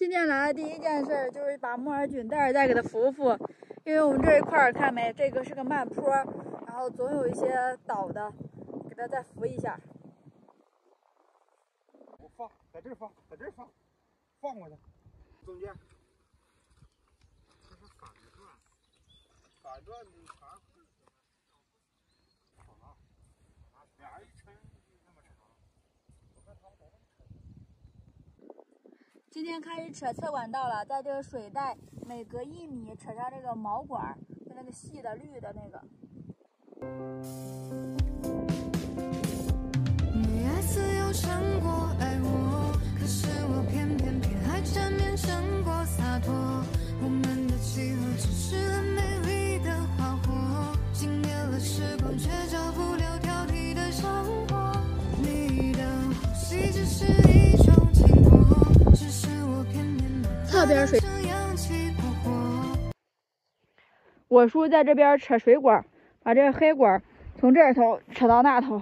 今天来的第一件事就是把木耳菌袋再给它扶扶，因为我们这一块儿看没，这个是个慢坡，然后总有一些倒的，给它再扶一下。我放在这儿放，在这儿放，放过去，中间。这是反转，反转的长。啊，俩人抻那么长，我看他们在那抻。今天开始扯侧管道了，在这个水带每隔一米扯上这个毛管，就那个细的绿的那个。边水。我叔在这边扯水管，把这黑管从这头扯到那头，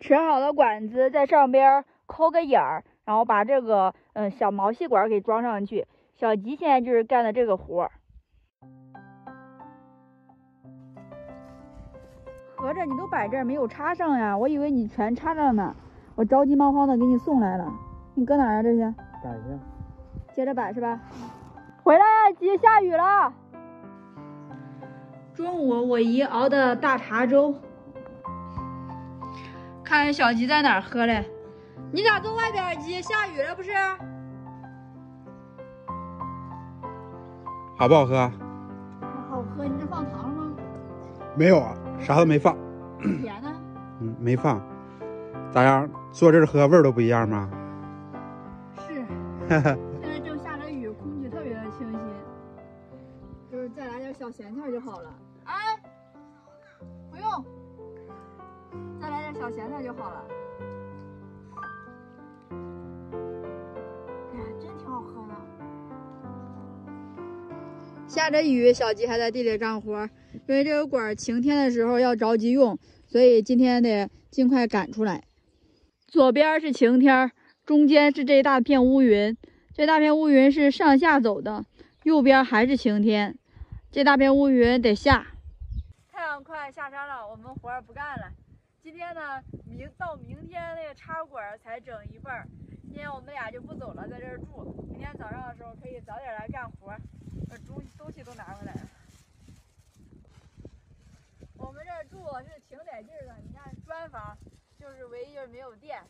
扯好了管子在上边抠个眼儿，然后把这个嗯小毛细管给装上去。小吉现在就是干的这个活儿。合着你都摆这儿没有插上呀？我以为你全插上呢，我着急忙慌的给你送来了。你搁哪儿啊？这些摆下。接着摆是吧？回来呀，吉，下雨了。中午我姨熬的大碴粥，看小吉在哪儿喝嘞？你咋坐外边，鸡？下雨了不是？好不好喝？好喝，你这放糖了吗？没有啊，啥都没放。甜呢？嗯，没放。咋样？坐这儿喝味儿都不一样吗？是。现 在就是再来点小咸菜就好了。哎，不用，再来点小咸菜就好了。哎，真挺好喝的。下着雨，小吉还在地里干活，因为这个管晴天的时候要着急用，所以今天得尽快赶出来。左边是晴天，中间是这一大片乌云，这大片乌云是上下走的，右边还是晴天，这大片乌云得下。太阳快下山了，我们活儿不干了。今天呢，明到明天那个插管才整一半儿，今天我们俩就不走了，在这儿住。明天早上的时候可以早点来干活，把东东西都拿回来。我们这儿住是挺得劲儿的，你看砖房，就是唯一就是没有电，